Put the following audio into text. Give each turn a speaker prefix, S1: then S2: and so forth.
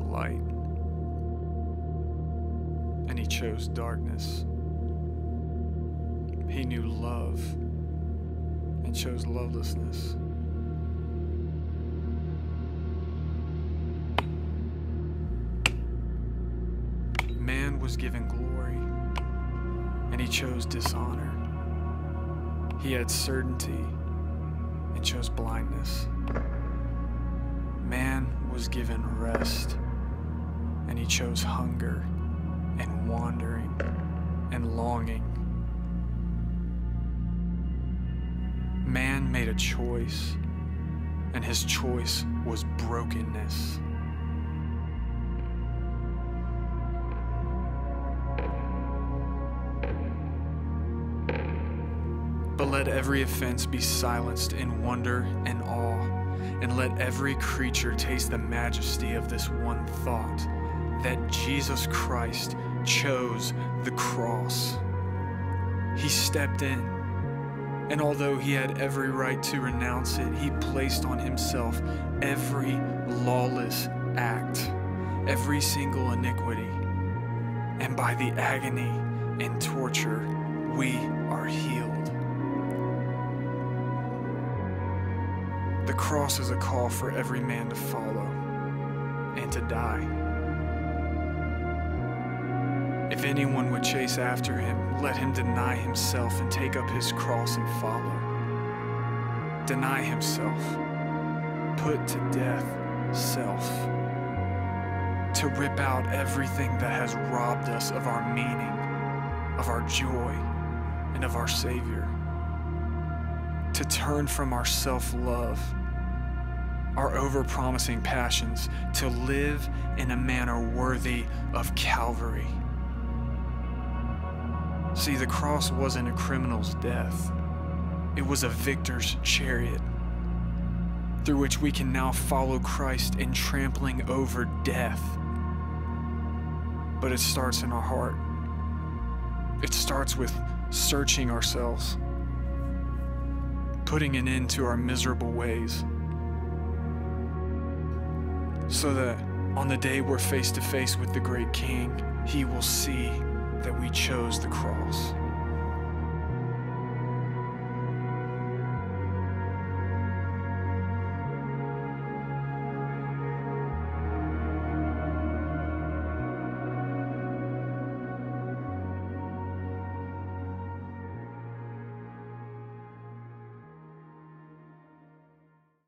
S1: light. And he chose darkness. He knew love and chose lovelessness. Man was given glory, and he chose dishonor. He had certainty and chose blindness. Man was given rest, he chose hunger and wandering and longing. Man made a choice, and his choice was brokenness. But let every offense be silenced in wonder and awe, and let every creature taste the majesty of this one thought that Jesus Christ chose the cross. He stepped in, and although he had every right to renounce it, he placed on himself every lawless act, every single iniquity. And by the agony and torture, we are healed. The cross is a call for every man to follow and to die. If anyone would chase after him, let him deny himself and take up his cross and follow. Deny himself. Put to death self. To rip out everything that has robbed us of our meaning, of our joy, and of our Savior. To turn from our self love, our overpromising passions, to live in a manner worthy of Calvary. See, the cross wasn't a criminal's death, it was a victor's chariot through which we can now follow Christ in trampling over death. But it starts in our heart. It starts with searching ourselves, putting an end to our miserable ways, so that on the day we're face to face with the great King, he will see that we chose the cross.